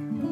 Mm-hmm.